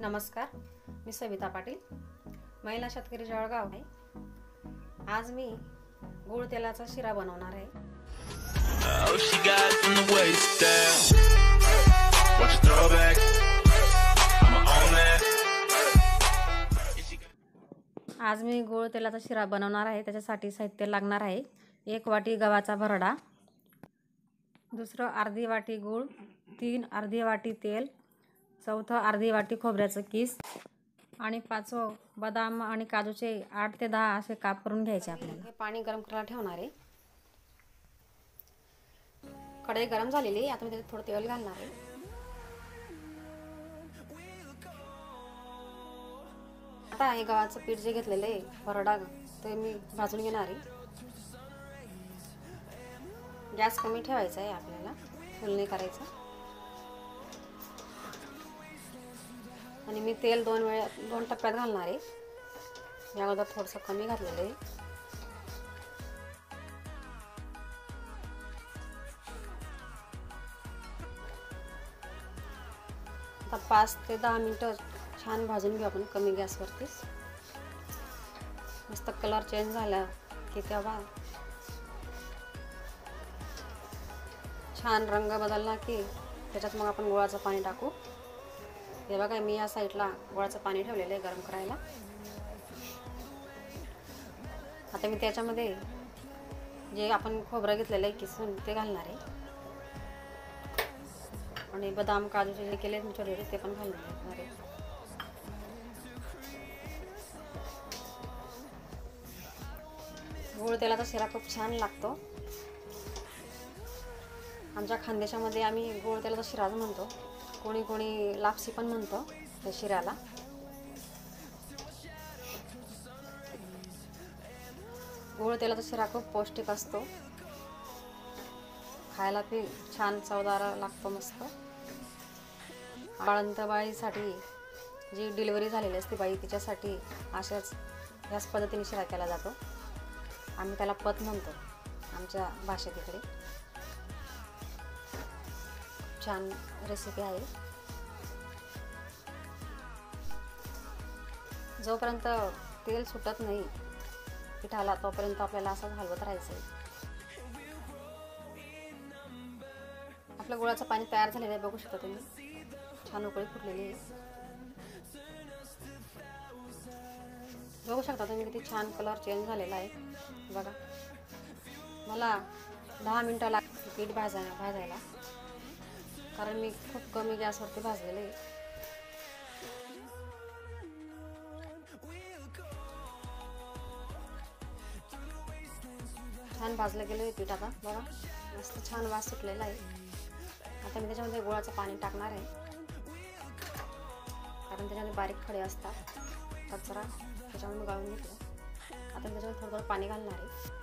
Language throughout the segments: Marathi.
नमस्कार मी सविता पाटील महिला शेतकरी जळगाव आहे. आज मी गुळ तेलाचा शिरा बनवणार आहे. आज मी गुळ तेलाचा शिरा बनवणार आहे. त्याच्यासाठी साहित्य लागणार आहे. एक वाटी गव्हाचा भरडा दुसरं अर्धी वाटी गूळ तीन अर्धी वाटी तेल चौथं अर्धी वाटी खोबऱ्याचं किस आणि पाचवं बदाम आणि काजूचे आठ ते दहा असे काप करून घ्यायचे आपल्याला. हे पाणी गरम करायला ठेवणार आहे. कढई गरम झालेली आहे. आता मी त्याच्यात थोडं तेल घालणार आहे. आता हे गव्हाचं पीठ जे घेतलेलं आहे भरडा ते मी भाजून घेणार आहे. गॅस कमी ठेवायचा आहे आपल्याला. फुल नाही करायचं. आणि मी तेल दोन वेळा दोन टप्प्यात घालणार आहे. या अगोदर थोडंसं कमी घातलेलं आहे. आता पाच ते दहा मिनटं छान भाजून घेऊ आपण कमी गॅसवरतीच मस्त कलर चेंज झाला की तेव्हा छान रंग बदलला की त्याच्यात मग आपण गुळाचं पाणी टाकू. हे बघा मी या साईडला गुळाचं पाणी ठेवलेलं आहे गरम करायला. आता मी त्याच्यामध्ये जे आपण खोबरं घेतलेलं आहे किसून ते घालणार आहे. आणि बदाम काजूचे जे केले छोटे छोटे ते पण घालणार आहे. गुळ तेलाचा शिरा खूप छान लागतो. आमच्या खानदेशामध्ये आम्ही गोड तेलाचा शिराच म्हणतो. कोणी कोणी लापसी पण म्हणतो त्या शिराला. गोळ तेलाचा शिरा खूप पौष्टिक असतो. खायला ते छान चवदार लागतो मस्त. बाळंतबाईसाठी जी डिलिव्हरी झालेली असते बाई तिच्यासाठी अशाच ह्याच पद्धतीने शिरा केला जातो. आम्ही त्याला पत म्हणतो आमच्या भाषेत इकडे. छान रेसिपी आहे. जोपर्यंत तेल सुटत नाही पिठाला तोपर्यंत आपल्याला असं हलवत राहायचं आहे आपल्या गुळाचं पाणी तयार झालेलं आहे बघू शकता तुम्ही. छान उकळी फुटलेली आहे. बघू शकता तुम्ही किती छान कलर चेंज झालेला आहे. बघा. मला दहा मिनटं लाग पीठ भाजायला भाजायला. कारण मी खूप कमी गॅसवरती भाजलेलं आहे. छान भाजलं गेलं आहे पीठ आता बघा. मस्त छान वास सुटलेला आहे. आता मी त्याच्यामध्ये गुळाचं पाणी टाकणार आहे. कारण त्याच्यामध्ये बारीक खडे असतात. कचरा त्याच्यामध्ये गाळून घेतलं. आता मी त्याच्यामध्ये थोडं थोडं पाणी घालणार आहे.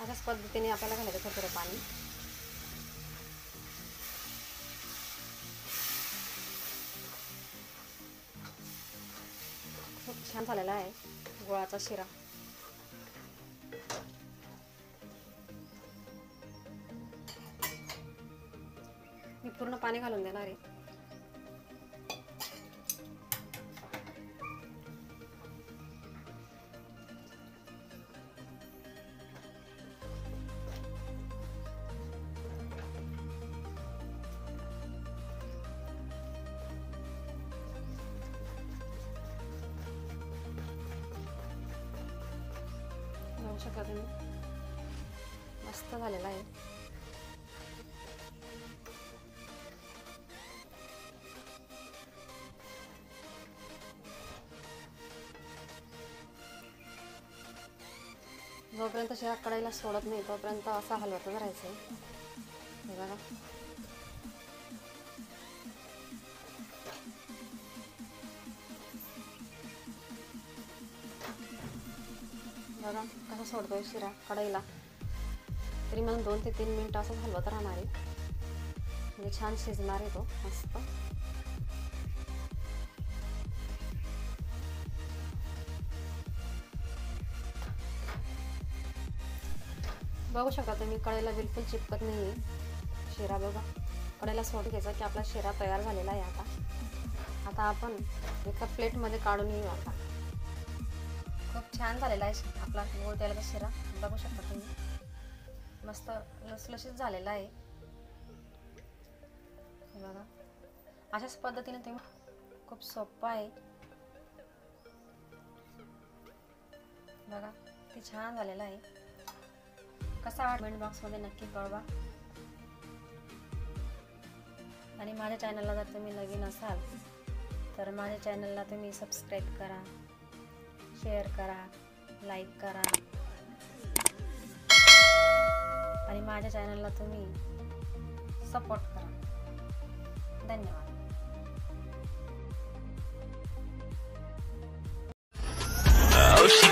अशाच पद्धतीने आपल्याला घालायचं थोडं पाणी. खूप छान झालेला आहे गुळाचा शिरा. मी पूर्ण पाणी घालून देणार आहे. पाहू शकता तुम्ही मस्त झालेला आहे. जोपर्यंत शिरा कढईला सोडत नाही तोपर्यंत असा हलवतच राहायचं. हे बघा. बघा. सोडतोय शिरा कढईला. तरी मला दोन ते तीन मिनटं असं हलवत राहणार आहे. म्हणजे छान शिजणार आहे तो मस्त. बघू शकता तुम्ही कढईला बिलकुल चिपकत नाही शिरा बघा. कढईला सोड घ्यायचा की आपला शिरा तयार झालेला आहे आता. आता आपण एका प्लेटमध्ये काढून येऊ आता. छान झालेला आहे आपला गोड तेलाचा शिरा बघू शकता तुम्ही. मस्त लसलशीत झालेला आहे. बघा. अशाच पद्धतीने तुम्ही खूप सोपं आहे. बघा ते छान झालेलं आहे. कसा कमेंट बॉक्समध्ये नक्की कळवा. आणि माझ्या चॅनलला जर तुम्ही नवीन असाल तर माझ्या चॅनलला तुम्ही सबस्क्राईब करा. शेअर करा लाईक करा. आणि माझ्या चॅनलला तुम्ही सपोर्ट करा. धन्यवाद. She